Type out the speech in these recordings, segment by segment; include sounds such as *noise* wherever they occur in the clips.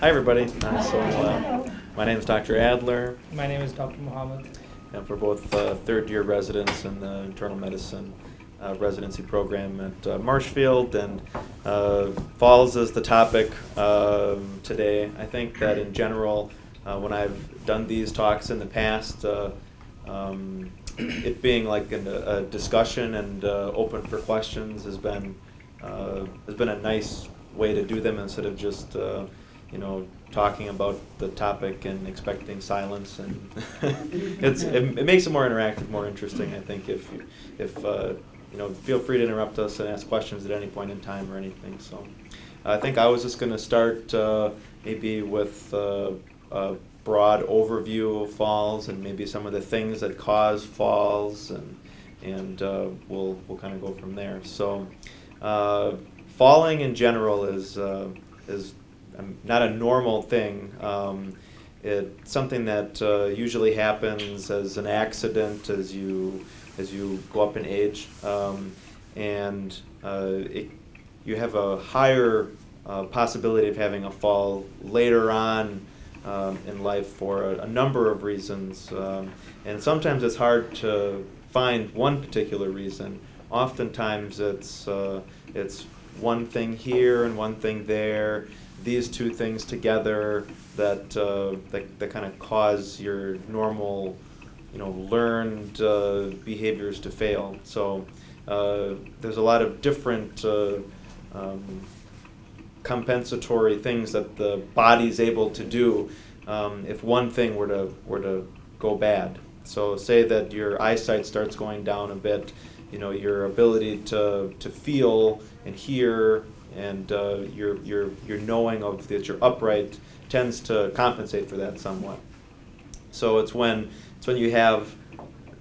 Hi, everybody. Uh, so, uh, my name is Dr. Adler, My name is Dr. Muhammad. and we're both uh, third-year residents in the internal medicine uh, residency program at uh, Marshfield, and uh, falls is the topic um, today. I think that in general, uh, when I've done these talks in the past, uh, um, it being like an, a discussion and uh, open for questions has been uh, has been a nice way to do them instead of just uh, you know talking about the topic and expecting silence and *laughs* it's it, it makes it more interactive, more interesting. I think if you, if uh, you know feel free to interrupt us and ask questions at any point in time or anything. So I think I was just going to start uh, maybe with uh, a broad overview of falls and maybe some of the things that cause falls and and uh, we'll we'll kind of go from there. So uh, falling in general is uh, is not a normal thing. Um, it's something that uh, usually happens as an accident as you as you go up in age, um, and uh, it, you have a higher uh, possibility of having a fall later on um, in life for a, a number of reasons. Um, and sometimes it's hard to find one particular reason. Oftentimes it's uh, it's one thing here and one thing there. These two things together that uh, that, that kind of cause your normal, you know, learned uh, behaviors to fail. So uh, there's a lot of different uh, um, compensatory things that the body's able to do um, if one thing were to were to go bad. So say that your eyesight starts going down a bit, you know, your ability to, to feel and hear and uh, your, your, your knowing of that you're upright tends to compensate for that somewhat. So it's when it's when you have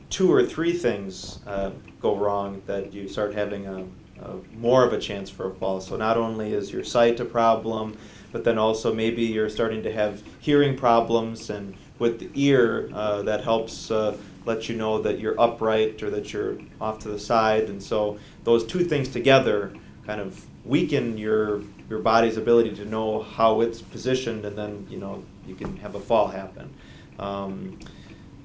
two or three things uh, go wrong that you start having a, a, more of a chance for a fall. So not only is your sight a problem, but then also maybe you're starting to have hearing problems, and with the ear, uh, that helps uh, let you know that you're upright or that you're off to the side. And so those two things together kind of weaken your your body's ability to know how it's positioned, and then you know you can have a fall happen. Um,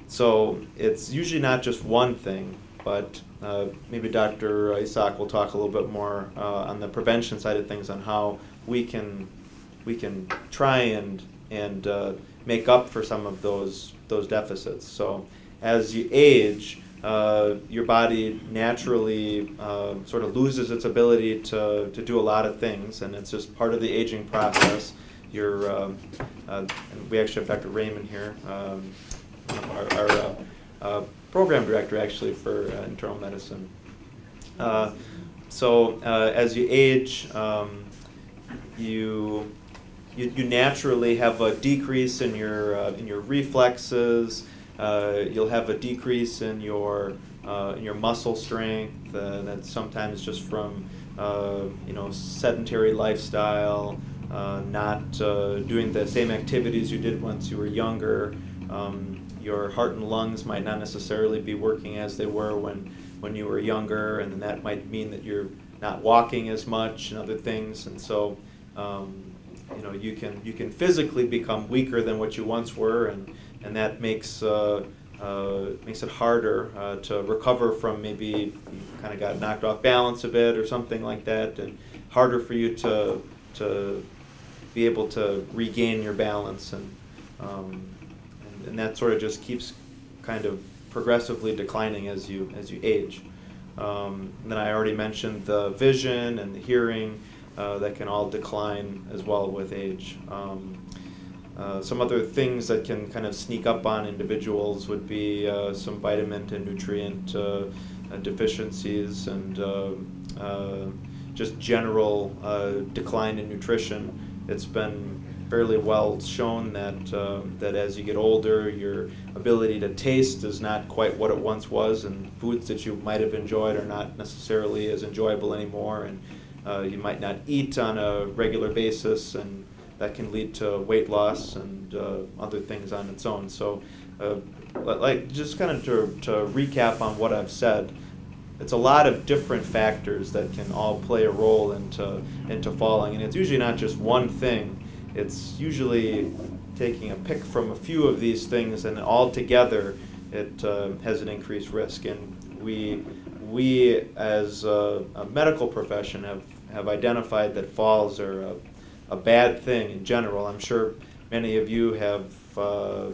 so it's usually not just one thing, but uh, maybe Dr. Isak will talk a little bit more uh, on the prevention side of things on how we can we can try and and uh, make up for some of those those deficits. So as you age, uh, your body naturally uh, sort of loses its ability to, to do a lot of things, and it's just part of the aging process. Your, um, uh, we actually have Dr. Raymond here, um, our, our uh, program director actually for internal medicine. so as you age, um, you you, you naturally have a decrease in your uh, in your reflexes. Uh, you'll have a decrease in your uh, in your muscle strength. Uh, that's sometimes just from uh, you know sedentary lifestyle, uh, not doing the same activities you did once you were younger. Um, your heart and lungs might not necessarily be working as they were when when you were younger, and then that might mean that you're not walking as much and other things. And so um, you know you can you can physically become weaker than what you once were, and and that makes uh, uh, makes it harder uh, to recover from maybe you kind of got knocked off balance a bit or something like that, and harder for you to to be able to regain your balance, and um, and, and that sort of just keeps kind of progressively declining as you as you age. Um, then I already mentioned the vision and the hearing uh, that can all decline as well with age. Um, uh, some other things that can kind of sneak up on individuals would be uh, some vitamin and nutrient uh, uh, deficiencies and uh, just general decline in nutrition. It's been fairly well shown that that as you get older, your ability to taste is not quite what it once was, and foods that you might have enjoyed are not necessarily as enjoyable anymore. And uh, you might not eat on a regular basis, and that can lead to weight loss and uh, other things on its own. So, uh, like just kind of to, to recap on what I've said, it's a lot of different factors that can all play a role into into falling, and it's usually not just one thing. it's usually taking a pick from a few of these things, and all together, it uh, has an increased risk. And we, we as a, a, medical profession have, have identified that falls are a, a bad thing in general. I'm sure many of you have uh,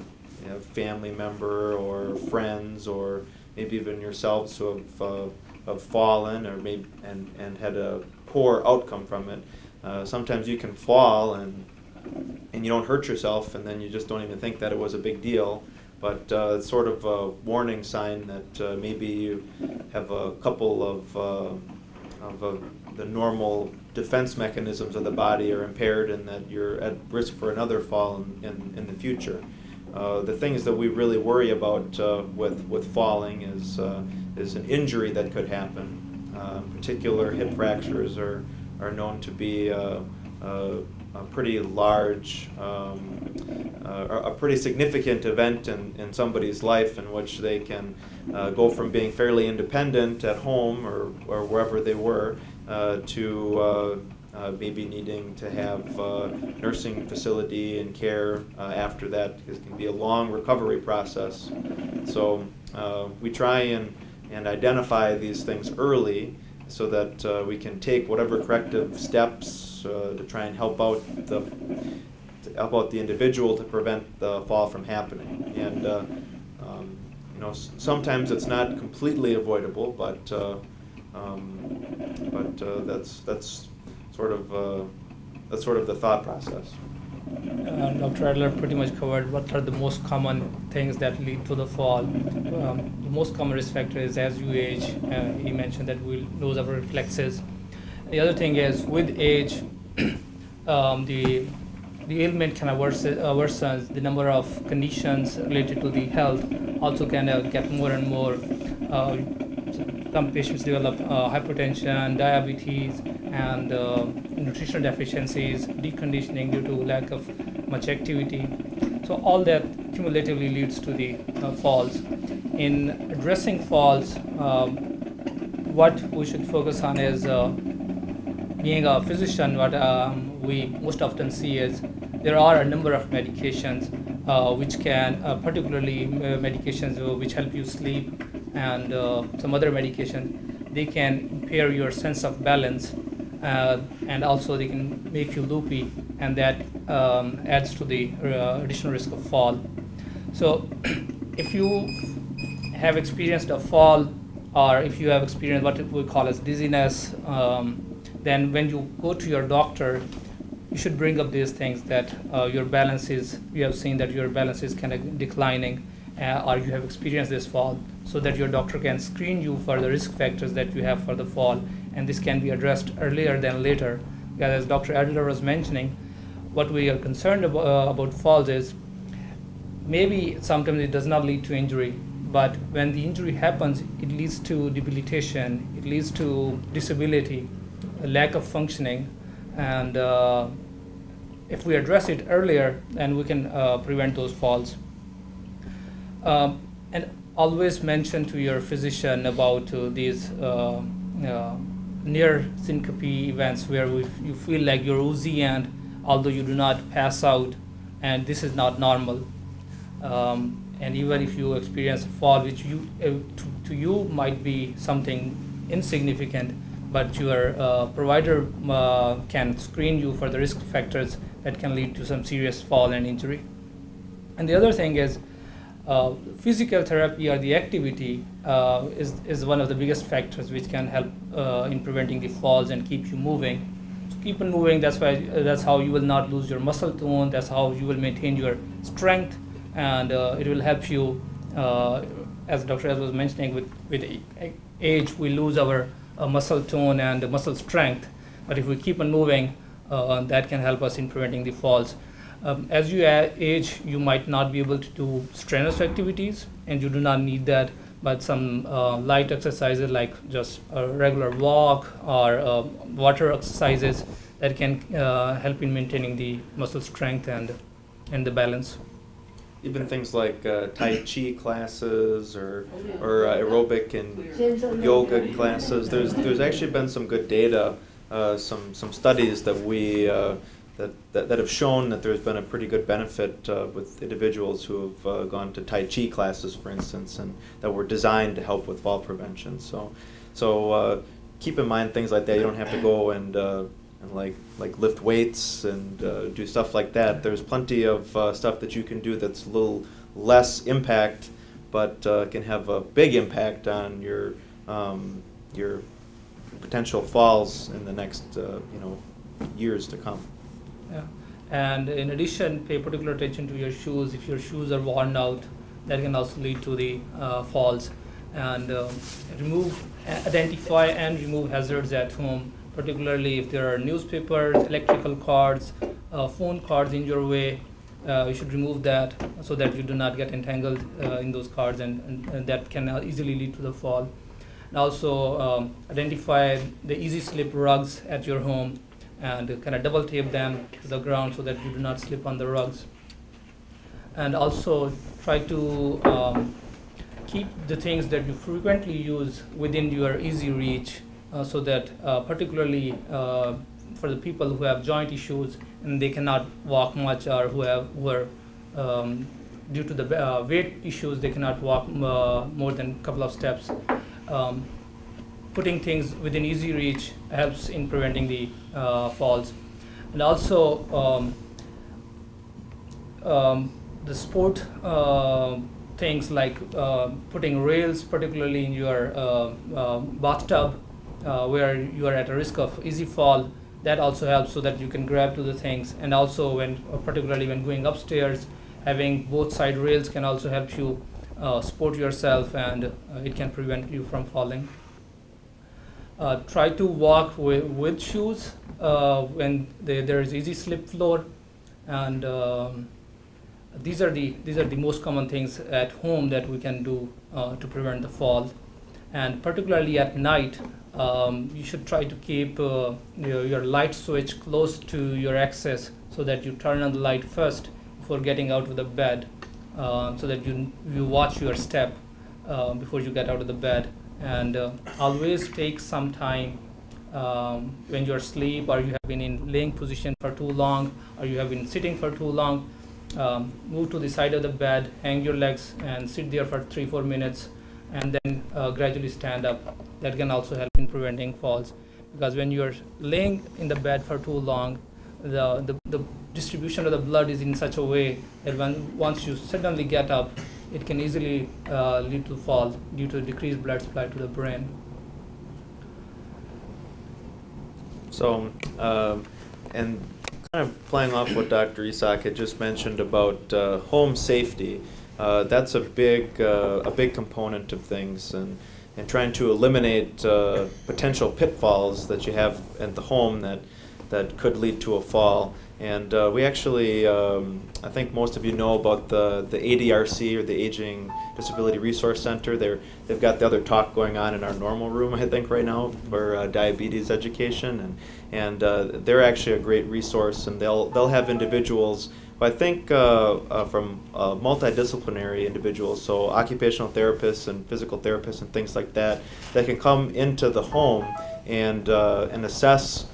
you know, family member or friends or maybe even yourselves who have, uh, have fallen or maybe and, and had a poor outcome from it. Uh, sometimes you can fall and and you don't hurt yourself, and then you just don't even think that it was a big deal. But uh, it's sort of a warning sign that uh, maybe you have a couple of, uh, of uh, the normal defense mechanisms of the body are impaired and that you're at risk for another fall in, in, in the future. Uh, the things that we really worry about uh, with, with falling is, is an injury that could happen. particular hip fractures are, are known to be a pretty large, um, uh, a pretty significant event in, in somebody's life in which they can uh, go from being fairly independent at home or, or wherever they were uh, to uh, uh, maybe needing to have uh, nursing facility and care after that. because It can be a long recovery process. So we try and, and identify these things early so that we can take whatever corrective steps uh, to try and help out the help out the individual to prevent the fall from happening. And uh, um, you know, sometimes it's not completely avoidable, but uh, um, but uh, that's that's sort of uh, that's sort of the thought process. Uh, Dr. Adler pretty much covered what are the most common things that lead to the fall. Um, the most common risk factor is as you age. Uh, he mentioned that we lose our reflexes. The other thing is with age, *coughs* um, the the ailment kind of uh, worsens, the number of conditions related to the health also kind of get more and more. Some patients develop uh, hypertension, diabetes, and uh, nutritional deficiencies, deconditioning due to lack of much activity. So all that cumulatively leads to the uh, falls. In addressing falls, um, what we should focus on is being a physician, what um, we most often see is there are a number of medications uh, which can, uh, particularly uh, medications which help you sleep and uh, some other medication, they can impair your sense of balance uh, and also they can make you loopy and that um, adds to the uh, additional risk of fall. So *clears throat* if you have experienced a fall or if you have experienced what we call as dizziness, um, then when you go to your doctor, you should bring up these things that uh, your balance is, you have seen that your balance is kind of declining, uh, or you have experienced this fall, so that your doctor can screen you for the risk factors that you have for the fall, and this can be addressed earlier than later. As Dr. Adler was mentioning, what we are concerned about, uh, about falls is maybe sometimes it does not lead to injury, but when the injury happens, it leads to debilitation, it leads to disability, a lack of functioning, and uh, if we address it earlier, then we can uh, prevent those falls. Um, and always mention to your physician about uh, these uh, uh, near syncope events where you feel like you're woozy and although you do not pass out, and this is not normal. Um, and even if you experience a fall, which you uh, to, to you might be something insignificant, but your uh, provider uh, can screen you for the risk factors that can lead to some serious fall and injury. And the other thing is, uh, physical therapy or the activity uh, is, is one of the biggest factors which can help uh, in preventing the falls and keep you moving. So keep on moving. That's why uh, that's how you will not lose your muscle tone. That's how you will maintain your strength, and it will help you. as Dr. Ez was mentioning, with with age we lose our uh, muscle tone and the muscle strength. But if we keep on moving, uh, that can help us in preventing the falls. Um, as you age, you might not be able to do strenuous activities, and you do not need that. But some uh, light exercises, like just a regular walk or uh, water exercises, that can uh, help in maintaining the muscle strength and and the balance even things like uh, Tai Chi classes or, or aerobic and yoga classes. There's, there's actually been some good data, uh, some, some studies that we, uh, that, that, that have shown that there's been a pretty good benefit uh, with individuals who have uh, gone to Tai Chi classes, for instance, and that were designed to help with fall prevention. So, so uh, keep in mind things like that. You don't have to go and, uh, and like, like lift weights and uh, do stuff like that. There's plenty of uh, stuff that you can do that's a little less impact, but can have a big impact on your, um, your potential falls in the next, you know, years to come. And in addition, pay particular attention to your shoes. If your shoes are worn out, that can also lead to the uh, falls. And um, remove, identify and remove hazards at home, particularly if there are newspapers, electrical cords, uh, phone cords in your way. Uh, you should remove that so that you do not get entangled uh, in those cords, and, and, and that can uh, easily lead to the fall. And also um, identify the easy slip rugs at your home and kind of double tape them to the ground so that you do not slip on the rugs. And also try to um, keep the things that you frequently use within your easy reach uh, so that uh, particularly uh, for the people who have joint issues and they cannot walk much or who have who are um, due to the uh, weight issues they cannot walk uh, more than a couple of steps um, putting things within easy reach helps in preventing the uh, falls. And also, um, um, the sport uh, things like uh, putting rails, particularly in your uh, uh, bathtub, uh, where you are at a risk of easy fall, that also helps so that you can grab to the things. And also, when particularly when going upstairs, having both side rails can also help you support yourself, and it can prevent you from falling. Uh, try to walk with, with shoes uh, when they, there is easy slip floor. And um, these are the these are the most common things at home that we can do uh, to prevent the fall. And particularly at night um, you should try to keep uh, your, your, light switch close to your access so that you turn on the light first before getting out of the bed uh, so that you you watch your step uh, before you get out of the bed and uh, always take some time um, when you're asleep or you have been in laying position for too long or you have been sitting for too long um, move to the side of the bed hang your legs and sit there for three four minutes and then uh, gradually stand up. That can also help in preventing falls. Because when you're laying in the bed for too long the, the, the distribution of the blood is in such a way that when once you suddenly get up it can easily uh, lead to fall due to decreased blood supply to the brain. So, um, and kind of playing off what Dr. Isak had just mentioned about uh, home safety, uh, that's a big, uh, a big component of things, and, and trying to eliminate uh, potential pitfalls that you have at the home that, that could lead to a fall. And uh, we actually, um, I think most of you know about the, the ADRC or the Aging Disability Resource Center. They're, they've got the other talk going on in our normal room, I think, right now for uh, diabetes education. And, and uh, they're actually a great resource, and they'll, they'll have individuals. I think uh, uh, from uh, multidisciplinary individuals, so occupational therapists and physical therapists and things like that, that can come into the home and, and assess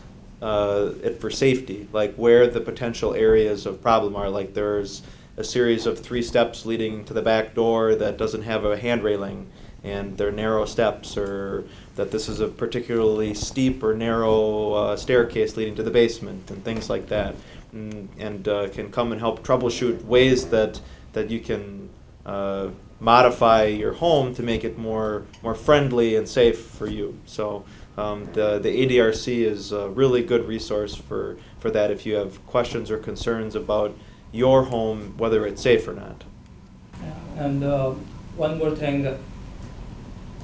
uh, it for safety, like where the potential areas of problem are. Like there's a series of three steps leading to the back door that doesn't have a hand railing, and they're narrow steps, or that this is a particularly steep or narrow uh, staircase leading to the basement, and things like that, and, and uh, can come and help troubleshoot ways that that you can. Uh, modify your home to make it more more friendly and safe for you. So um, the, the ADRC is a really good resource for, for that if you have questions or concerns about your home, whether it's safe or not. And uh, one more thing,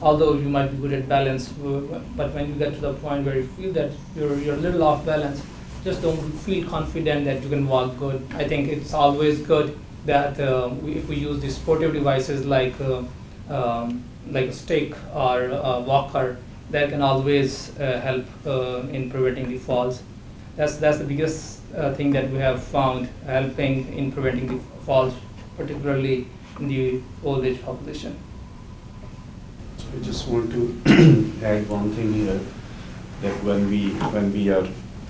although you might be good at balance, but when you get to the point where you feel that you're, you're a little off balance, just don't feel confident that you can walk good. I think it's always good that uh, we, if we use these sportive devices like uh, um, like a stick or a walker, that can always uh, help uh, in preventing the falls. That's, that's the biggest uh, thing that we have found helping in preventing the falls, particularly in the old age population. So I just want to *coughs* add one thing here that when we when we are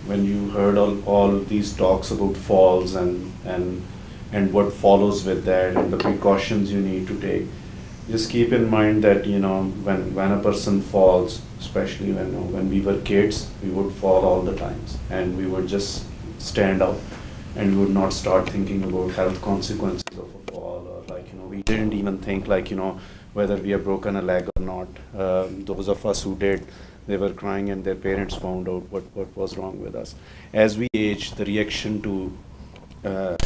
when you heard all, all these talks about falls and, and, and what follows with that and the precautions you need to take, just keep in mind that, you know, when, when a person falls, especially when, when we were kids, we would fall all the times and we would just stand up and we would not start thinking about health consequences of a fall or like, you know, we didn't even think like, you know, whether we have broken a leg or not. Um, those of us who did, they were crying and their parents found out what, what was wrong with us. As we age, the reaction to uh,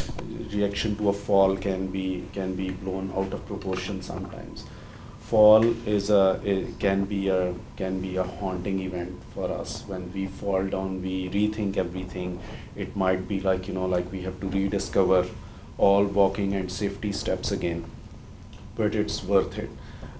reaction to a fall can be can be blown out of proportion sometimes. Fall is a it can be a can be a haunting event for us. When we fall down, we rethink everything. It might be like you know like we have to rediscover all walking and safety steps again, but it's worth it.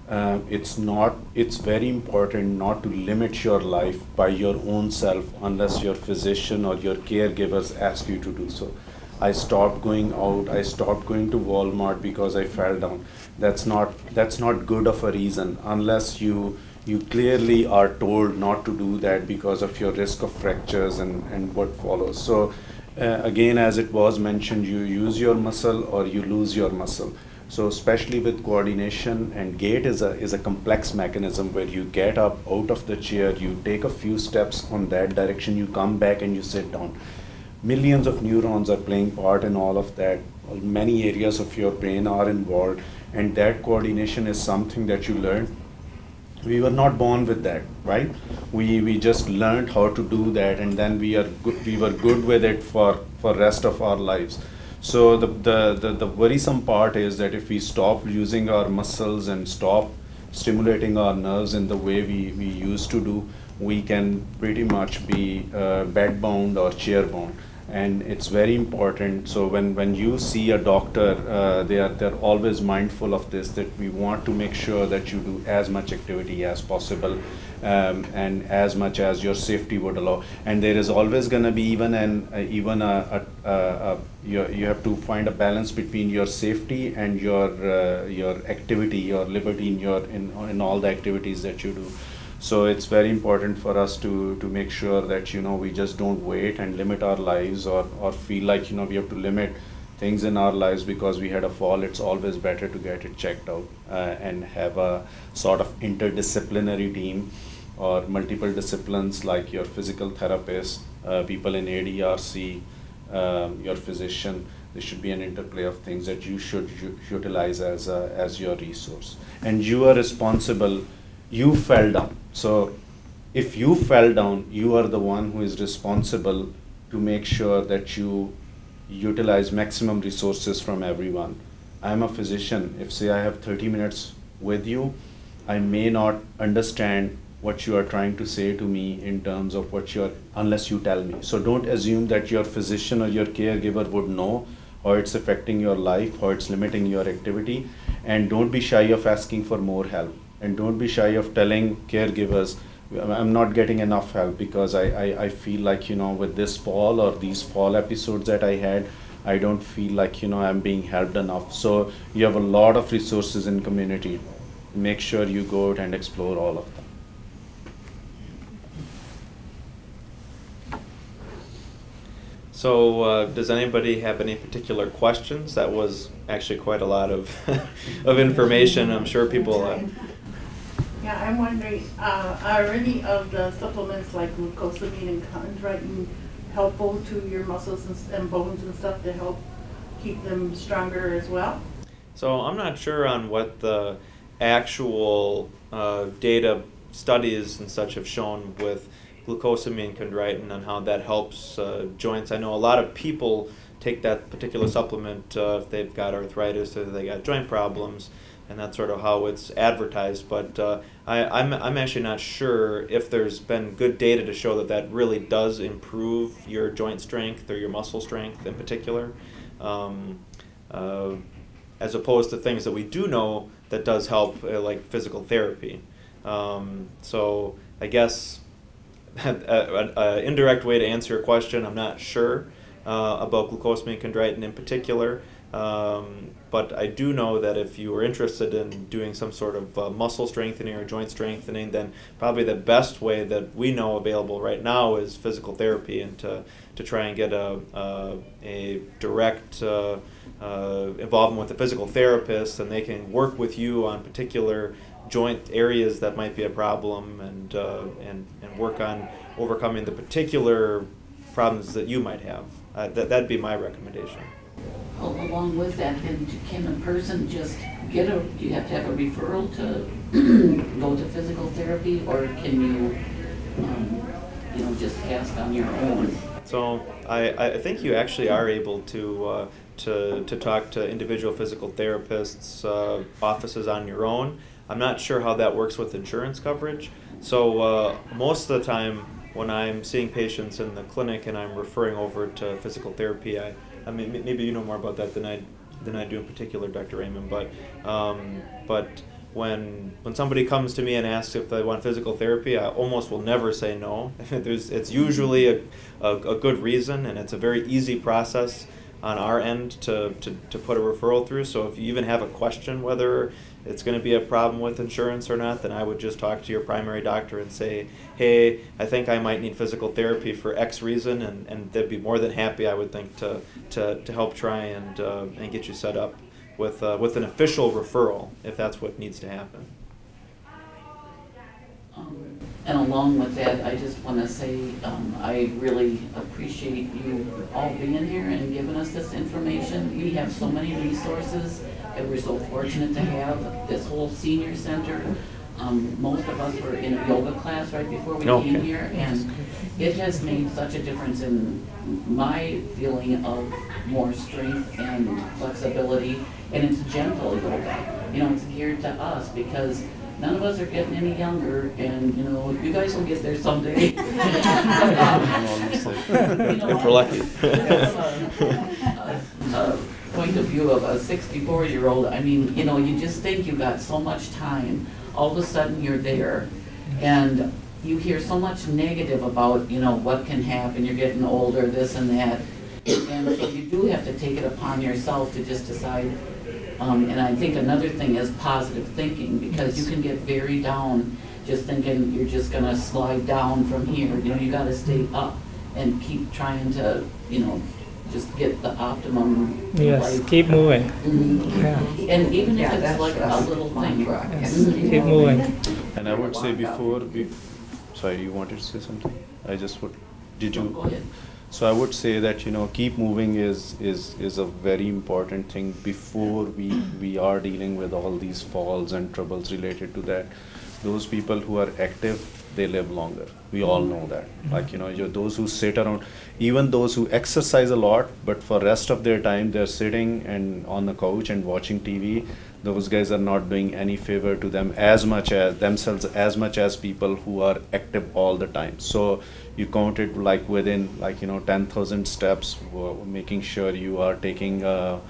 Uh, it's not it's very important not to limit your life by your own self unless your physician or your caregivers ask you to do so I stopped going out. I stopped going to Walmart because I fell down. That's not that's not good of a reason unless you you clearly are told not to do that because of your risk of fractures and, and what follows. So uh, again, as it was mentioned, you use your muscle or you lose your muscle. So especially with coordination and gait is a is a complex mechanism where you get up out of the chair, you take a few steps on that direction, you come back and you sit down millions of neurons are playing part in all of that. Many areas of your brain are involved, and that coordination is something that you learn. We were not born with that, right? We, we just learned how to do that, and then we are we were good with it for for rest of our lives. So the, the, the, the worrisome part is that if we stop using our muscles and stop stimulating our nerves in the way we, we used to do, we can pretty much be uh, bed bound or chair bound and it's very important. So when when you see a doctor uh, they are they're always mindful of this that we want to make sure that you do as much activity as possible um, and as much as your safety would allow. And there is always going to be even an uh, even a, a, a, a, you, you have to find a balance between your safety and your uh, your activity your liberty in your in, in all the activities that you do so it's very important for us to, to make sure that, you know, we just don't wait and limit our lives or, or feel like, you know, we have to limit things in our lives because we had a fall. It's always better to get it checked out uh, and have a sort of interdisciplinary team or multiple disciplines like your physical therapist, uh, people in ADRC, um, your physician. There should be an interplay of things that you should utilize as, a, as your resource. And you are responsible you fell down. So if you fell down, you are the one who is responsible to make sure that you utilize maximum resources from everyone. I'm a physician. If say I have 30 minutes with you, I may not understand what you are trying to say to me in terms of what you're unless you tell me. So don't assume that your physician or your caregiver would know how it's affecting your life, or it's limiting your activity, and don't be shy of asking for more help and don't be shy of telling caregivers i'm not getting enough help because I, I, I feel like you know with this fall or these fall episodes that i had i don't feel like you know i'm being helped enough so you have a lot of resources in community make sure you go out and explore all of them So, uh, does anybody have any particular questions? That was actually quite a lot of *laughs* of information. I'm sure people. Uh, yeah, I'm wondering, uh, are any of the supplements like glucosamine and chondroitin helpful to your muscles and, and bones and stuff to help keep them stronger as well? So I'm not sure on what the actual uh, data studies and such have shown with glucosamine and chondroitin and how that helps uh, joints. I know a lot of people take that particular supplement uh, if they've got arthritis or they got joint problems and that's sort of how it's advertised. But uh, I, I'm, I'm actually not sure if there's been good data to show that that really does improve your joint strength or your muscle strength in particular, um, uh, as opposed to things that we do know that does help, uh, like physical therapy. Um, so I guess *laughs* an indirect way to answer your question, I'm not sure uh, about glucosamine chondroitin in particular. Um, but I do know that if you are interested in doing some sort of uh, muscle strengthening or joint strengthening, then probably the best way that we know available right now is physical therapy and to, to try and get a, a, direct uh, uh, involvement with a physical therapist and they can work with you on particular joint areas that might be a problem and, uh, and, and work on overcoming the particular problems that you might have. Uh, that, that'd be my recommendation. Al- Along with that, then can a person just get a, do you have to have a referral to go to physical therapy? Or can you, um, you know, just ask on your own? So I, I think you actually are able to, uh, to, to talk to individual physical therapists' uh, offices on your own. I'm not sure how that works with insurance coverage. So uh, most of the time when I'm seeing patients in the clinic and I'm referring over to physical therapy, I, I mean maybe you know more about that than I than I do in particular, Dr. Raymond. But um, but when when somebody comes to me and asks if they want physical therapy, I almost will never say no. *laughs* There's it's usually a, a, a good reason and it's a very easy process on our end to, to, to put a referral through. So if you even have a question whether it's going to be a problem with insurance or not, then I would just talk to your primary doctor and say, hey, I think I might need physical therapy for X reason, and, and they'd be more than happy, I would think, to, to, to help try and, uh, and get you set up with, uh, with an official referral if that's what needs to happen. Um, And along with that, I just want to say, um, I really appreciate you all being here and giving us this information. We have so many resources that we're so fortunate to have, this whole senior center. Um, most of us were in a yoga class right before we Okay. came here, and it has made such a difference in my feeling of more strength and flexibility, and it's gentle yoga. You know, it's geared to us because none of us are getting any younger, and, you know, you guys will get there someday. *laughs* If we're lucky. a, *laughs* a uh, point of view of a sixty-four-year-old, I mean, you know, you just think you got so much time, all of a sudden you're there, and you hear so much negative about, you know, what can happen, you're getting older, this and that. And so you do have to take it upon yourself to just decide, um, and I think another thing is positive thinking, because you can get very down, just thinking you're just gonna slide down from here, you know, you gotta stay up and keep trying to, you know, just get the optimum Yes, life. keep moving. Mhm. Yeah. And even if it's like a little my thing. truck. Yes, keep moving. And I would say before, we, sorry, you wanted to say something? I just would, did you? Go ahead. So I would say that, you know, keep moving is, is, is a very important thing before we, we are dealing with all these falls and troubles related to that. Those people who are active, they live longer. We all know that. Like, you know, those who sit around, even those who exercise a lot, but for rest of their time, they're sitting and on the couch and watching TV. Those guys are not doing any favor to them as much as themselves as much as people who are active all the time. So you count it like within like you know 10,000 steps, making sure you are taking a,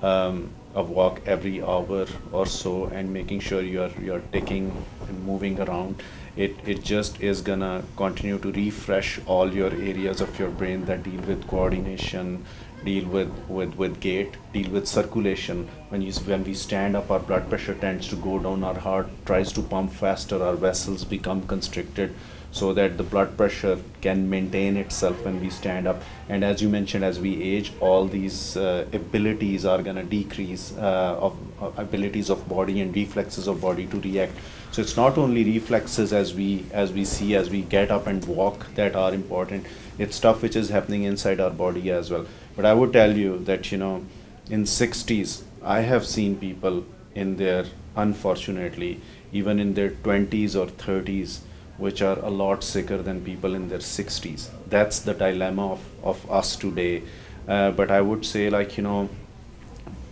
um, a walk every hour or so, and making sure you are you are taking and moving around. It it just is gonna continue to refresh all your areas of your brain that deal with coordination, deal with, with, with gait, deal with circulation. When you when we stand up, our blood pressure tends to go down. Our heart tries to pump faster. Our vessels become constricted, so that the blood pressure can maintain itself when we stand up. And as you mentioned, as we age, all these uh, abilities are gonna decrease uh, of uh, abilities of body and reflexes of body to react. So it's not only reflexes as we as we see as we get up and walk that are important. It's stuff which is happening inside our body as well. But I would tell you that you know, in 60s, I have seen people in their unfortunately even in their 20s or 30s which are a lot sicker than people in their 60s. That's the dilemma of, of us today. Uh, but I would say like you know,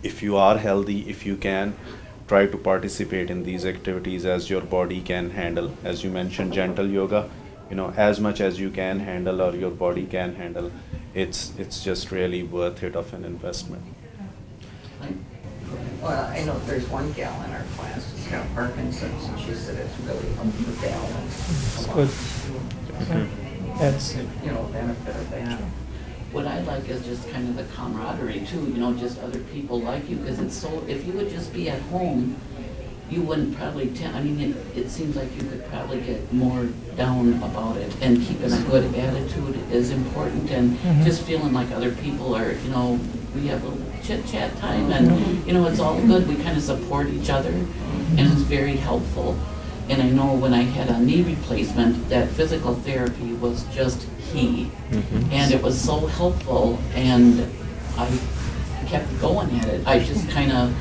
if you are healthy, if you can, try to participate in these activities as your body can handle. As you mentioned, gentle yoga, you know, as much as you can handle or your body can handle, it's it's just really worth it of an investment. Well, I know there's one gal in our class who's got Parkinson's, and she said it's really helped her balance. It's a lot. good. Yes. You know, benefit of that. what I like is just kind of the camaraderie too, you know, just other people like you, because it's so, if you would just be at home, you wouldn't probably tend, I mean, it, it seems like you could probably get more down about it, and keeping a good attitude is important, and Mhm. just feeling like other people are, you know, we have a little chit chat time, and, you know, it's all good, we kind of support each other, and it's very helpful. And I know when I had a knee replacement, that physical therapy was just key. Mhm. And it was so helpful, and I kept going at it. I just kind of,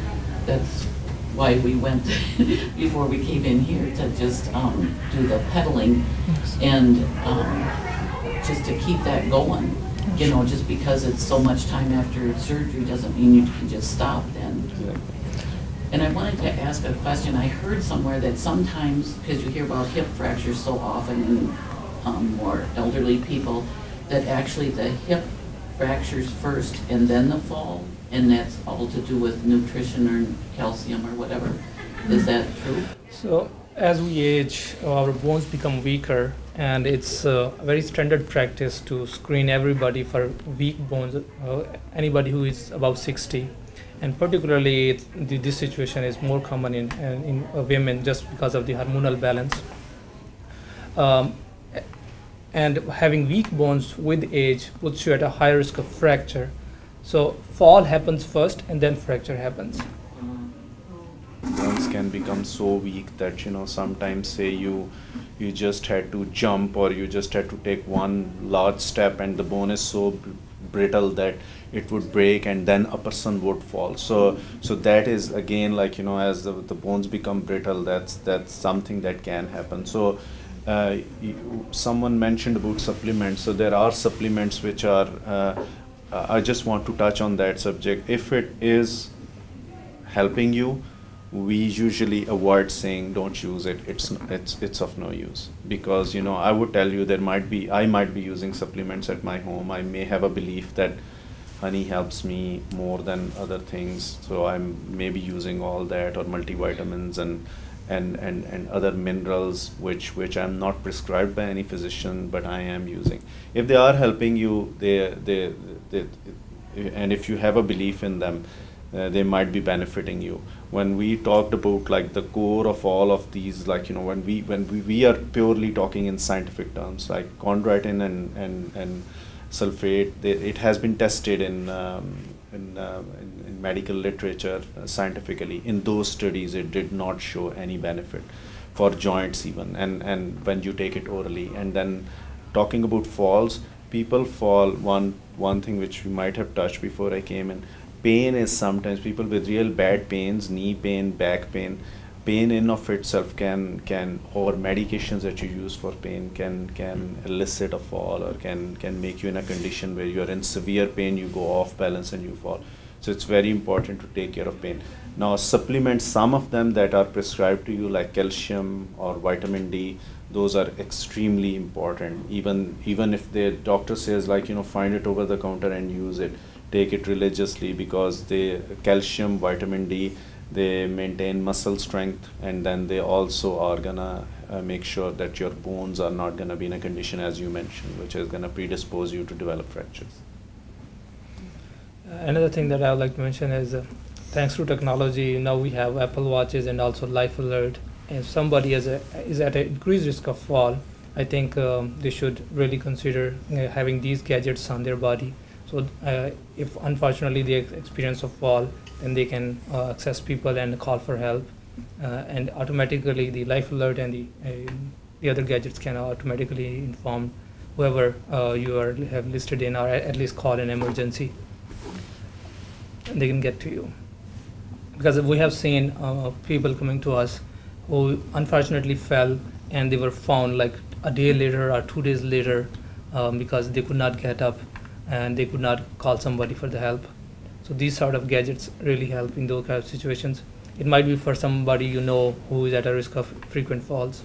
that's why we went, *laughs* before we came in here, to just um, do the pedaling and um, just to keep that going. You know, just because it's so much time after surgery doesn't mean you can just stop then. And I wanted to ask a question. I heard somewhere that sometimes, because you hear about hip fractures so often in um, more elderly people, that actually the hip fractures first and then the fall, and that's all to do with nutrition or calcium or whatever. Is that true? So as we age, our bones become weaker, and it's a very standard practice to screen everybody for weak bones, uh, anybody who is above 60. And particularly, the, this situation is more common in, in, uh, women just because of the hormonal balance. Um, and having weak bones with age puts you at a higher risk of fracture. So fall happens first, and then fracture happens. bones can become so weak that you know sometimes say you you just had to jump or you just had to take one large step and the bone is so brittle that it would break and then a person would fall. So so that is again like you know as the, the bones become brittle that's that's something that can happen. So uh, you, someone mentioned about supplements. So there are supplements which are uh, i just want to touch on that subject. If it is helping you we usually avoid saying don't use it. It's it's it's of no use. Because you know i would tell you there might be i might be using supplements at my home. I may have a belief that honey helps me more than other things. So i'm maybe using all that or multivitamins and and and, and other minerals which which i'm not prescribed by any physician but i am using. If they are helping you they they, they and if you have a belief in them uh, they might be benefiting you when we talked about like the core of all of these like you know when we when we, we are purely talking in scientific terms like chondroitin and and and sulfate they, it has been tested in um, in, uh, in, in medical literature uh, scientifically. In those studies it did not show any benefit for joints even and and when you take it orally. And then talking about falls people fall one one thing which we might have touched before i came in pain is sometimes people with real bad pains knee pain back pain pain in of itself can can or medications that you use for pain can can elicit a fall or can can make you in a condition where you are in severe pain you go off balance and you fall. So it's very important to take care of pain. Now supplements some of them that are prescribed to you like calcium or vitamin d. Those are extremely important. Even even if the doctor says like you know find it over the counter and use it take it religiously because they calcium vitamin d they maintain muscle strength and then they also are gonna uh, make sure that your bones are not gonna be in a condition as you mentioned which is gonna predispose you to develop fractures Uh, Another thing that I would like to mention is, uh, thanks to technology, now we have Apple Watches and also Life Alert. If somebody is, a, is at an increased risk of fall, I think um, they should really consider uh, having these gadgets on their body. So uh, if unfortunately they experience a fall, then they can uh, access people and call for help. Uh, and automatically the Life Alert and the, uh, the other gadgets can automatically inform whoever uh, you are have listed in or at least call an emergency and they can get to you. Because we have seen people coming to us who unfortunately fell and they were found like a day later or two days later um, because they could not get up and they could not call somebody for the help. So these sort of gadgets really help in those kind of situations. It might be for somebody you know who is at a risk of frequent falls.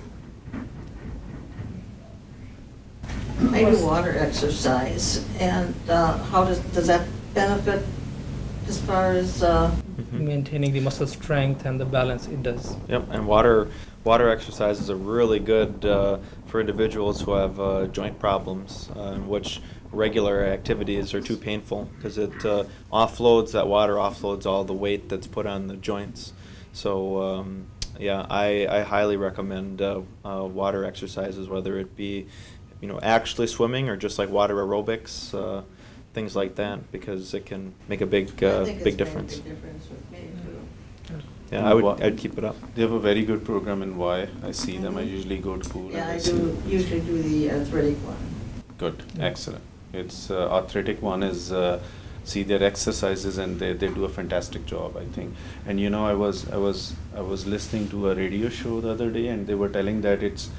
I do water exercise, and uh, how does, does that benefit as far as, uh, Mhm. Maintaining the muscle strength and the balance, it does. Yep, and water water exercises are really good uh, for individuals who have uh, joint problems, uh, which regular activities are too painful because it uh, offloads that water offloads all the weight that's put on the joints. So um, yeah, I, I highly recommend uh, uh, water exercises, whether it be you know actually swimming or just like water aerobics, uh, things like that, because it can make a big I uh, think it's big made a difference. big difference with. Yeah, I would I'd keep it up. They have a very good program in Y. I see them. I Mhm. usually go to pool. Yeah, I do, usually do the athletic one. Good, Yeah. excellent. It's uh, arthritic one is uh, see their exercises and they, they do a fantastic job, I think. And you know, I was I was I was listening to a radio show the other day, and they were telling that it's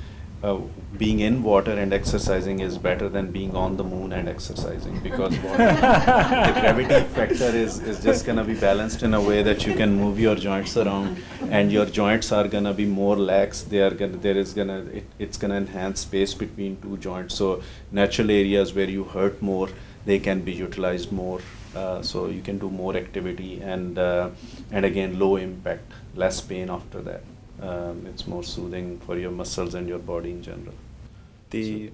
uh, being in water and exercising is better than being on the moon and exercising because *laughs* water, the gravity factor is, is just gonna be balanced in a way that you can move your joints around and your joints are gonna be more lax. They are gonna there is gonna it, it's gonna enhance space between two joints. So natural areas where you hurt more they can be utilized more. Uh, so you can do more activity and uh, and again low impact less pain after that um, it's more soothing for your muscles and your body in general The,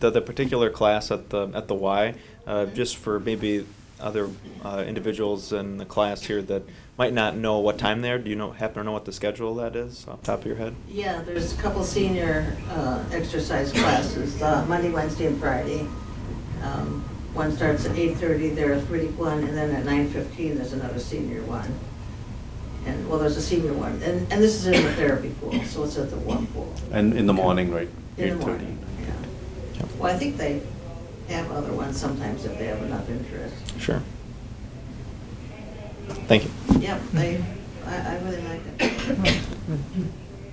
the, the particular class at the, at the Y, uh, just for maybe other uh, individuals in the class here that might not know what time they are, do you know, happen to know what the schedule of that is off the top of your head? Yeah, there's a couple senior uh, exercise classes, uh, Monday, Wednesday, and Friday. Um, One starts at eight-thirty, the arthritic one, and then at nine-fifteen, there's another senior one. And, well, there's a senior one, and, and this is in the therapy pool, so it's at the one pool. and in the morning right In the 8:30. morning, yeah. Well, I think they have other ones sometimes if they have enough interest. Sure. Thank you. Yep, they, I, I really like it.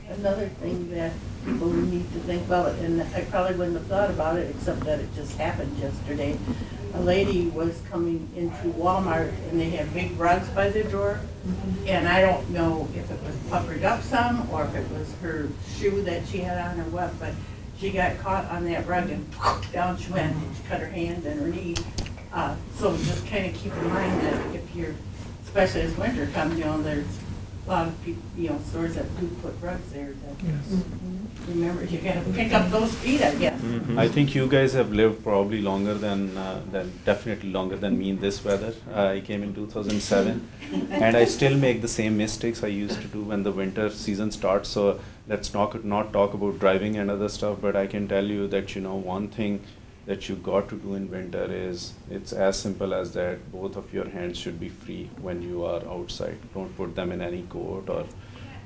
Another thing that people need to think about, and I probably wouldn't have thought about it, except that it just happened yesterday. A lady was coming into Walmart and they had big rugs by the door. And I don't know if it was puckered up some or if it was her shoe that she had on her what, but she got caught on that rug and down she went. and She cut her hand and her knee. Uh, so just kind of keep in mind that if you're, especially as winter comes, you know, there's a lot of people, you know, stores that do put rugs there that, Yes. Remember, you gotta pick up those feet, I guess. Mhm. I think you guys have lived probably longer than, uh, than definitely longer than me in this weather. Uh, I came in 2007, *laughs* and I still make the same mistakes I used to do when the winter season starts. So let's not not talk about driving and other stuff. But I can tell you that you know one thing that you got to do in winter is it's as simple as that. Both of your hands should be free when you are outside. Don't put them in any coat or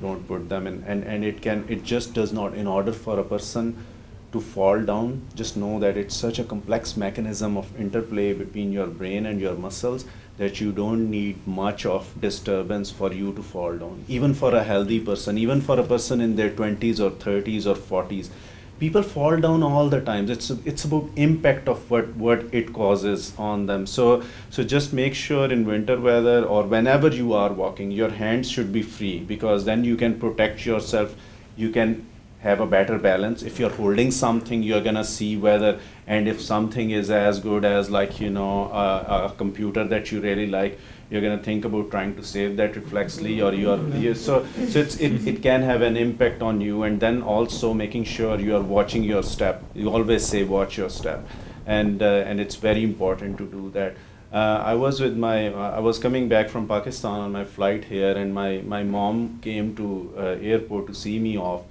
don't put them in. And, and it can it just does not in order for a person to fall down just know that it's such a complex mechanism of interplay between your brain and your muscles that you don't need much of disturbance for you to fall down. Even for a healthy person even for a person in their 20s or 30s or 40s people fall down all the times. It's it's about impact of what what it causes on them. So so just make sure in winter weather or whenever you are walking your hands should be free because then you can protect yourself. You can have a better balance. If you're holding something you're gonna see whether and if something is as good as like you know a, a computer that you really like you're gonna think about trying to save that reflexly or you're you so so it's it, it can have an impact on you and then also making sure you are watching your step. You always say watch your step and uh, and it's very important to do that. Uh, I was with my uh, I was coming back from Pakistan on my flight here and my my mom came to uh, airport to see me off.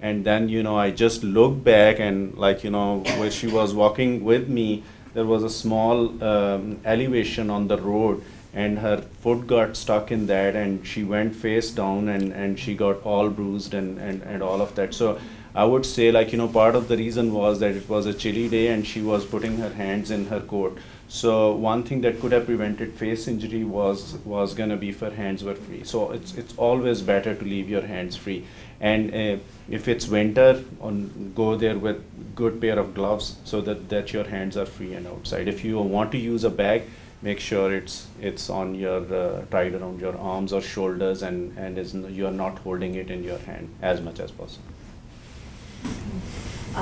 And then you know I just looked back and like you know where she was walking with me there was a small um, elevation on the road and her foot got stuck in that and she went face down and, and she got all bruised and, and, and all of that. So i would say like you know part of the reason was that it was a chilly day and she was putting her hands in her coat. So one thing that could have prevented face injury was was gonna be if her hands were free. So it's it's always better to leave your hands free. And uh, if it's winter on go there with good pair of gloves so that that your hands are free and outside. If you want to use a bag make sure it's it's on your uh, tied around your arms or shoulders and and is n- you are not holding it in your hand as much as possible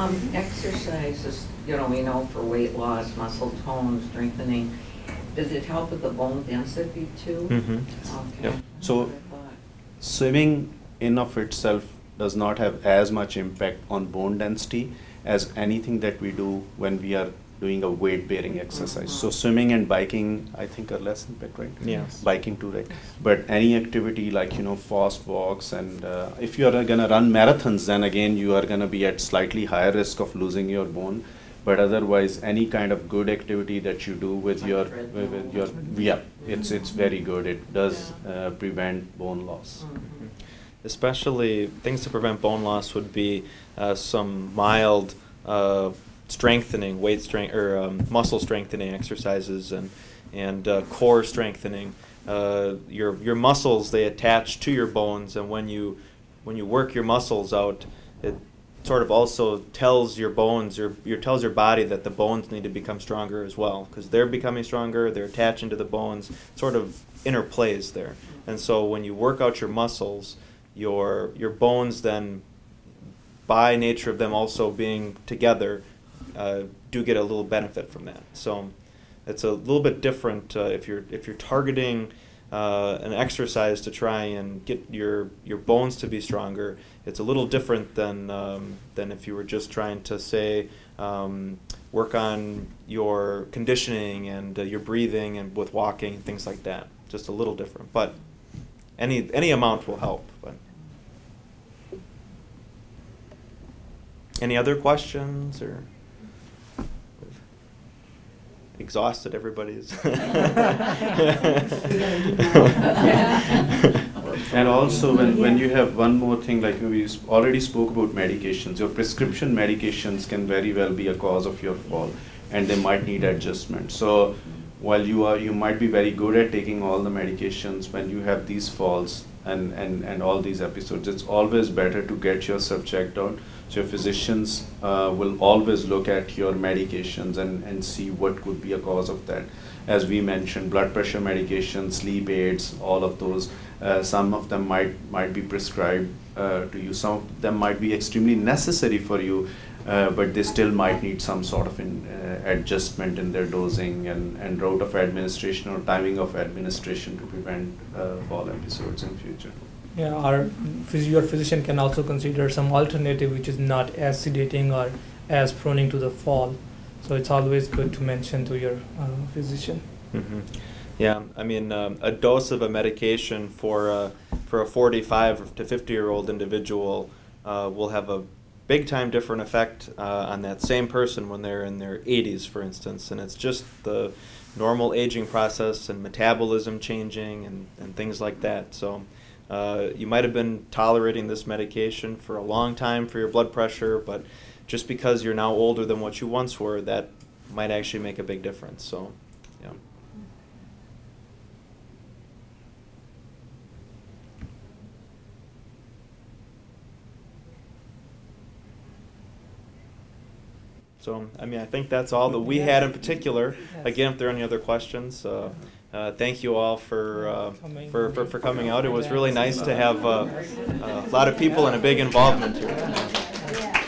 Um, exercises, you know, we know for weight loss, muscle tone, strengthening. Does it help with the bone density too? Mhm. Okay. Yep. So- what I thought. swimming in of itself does not have as much impact on bone density as anything that we do when we are doing a weight bearing exercise. So swimming and biking, I think, are less impact, right? Yes. Biking too, right? But any activity like you know fast walks and uh, if you are gonna run marathons, then again you are gonna be at slightly higher risk of losing your bone. But otherwise, any kind of good activity that you do with Like your treadmill. with your yeah, it's it's very good. It does uh, prevent bone loss. Mhm. Especially things to prevent bone loss would be uh, some mild uh, strengthening, weight strength or um, muscle strengthening exercises and and uh, core strengthening. Uh, your your muscles they attach to your bones, and when you when you work your muscles out, it sort of also tells your bones your, your tells your body that the bones need to become stronger as well because they're becoming stronger they're attaching to the bones sort of interplays there and so when you work out your muscles your your bones then by nature of them also being together uh, do get a little benefit from that so it's a little bit different uh, if you're if you're targeting uh, an exercise to try and get your your bones to be stronger. It's a little different than um, than if you were just trying to say um, work on your conditioning and uh, your breathing and with walking things like that. Just a little different, but any any amount will help. But any other questions or? Exhausted everybody's *laughs* *laughs* And also, when, when you have one more thing, like we already spoke about medications, your prescription medications can very well be a cause of your fall, and they might need adjustment. So, while you are, you might be very good at taking all the medications, when you have these falls and, and, and all these episodes, it's always better to get yourself checked out. So, your physicians uh, will always look at your medications and, and see what could be a cause of that. As we mentioned, blood pressure medication, sleep aids, all of those. Uh, some of them might might be prescribed uh, to you. Some of them might be extremely necessary for you, uh, but they still might need some sort of in, uh, adjustment in their dosing and, and route of administration or timing of administration to prevent uh, fall episodes in future. Yeah, our phys- your physician can also consider some alternative which is not as sedating or as proning to the fall. So it's always good to mention to your uh, physician. hmm Yeah, I mean, um, a dose of a medication for a, for a 45 to 50 year old individual uh, will have a big time different effect uh, on that same person when they're in their 80s, for instance. And it's just the normal aging process and metabolism changing and, and things like that. So uh, you might have been tolerating this medication for a long time for your blood pressure, but just because you're now older than what you once were, that might actually make a big difference. So, yeah. So, I mean, I think that's all that we had in particular. Again, if there are any other questions, uh, uh, thank you all for, uh, for, for, for coming out. It was really nice to have uh, a lot of people and a big involvement here.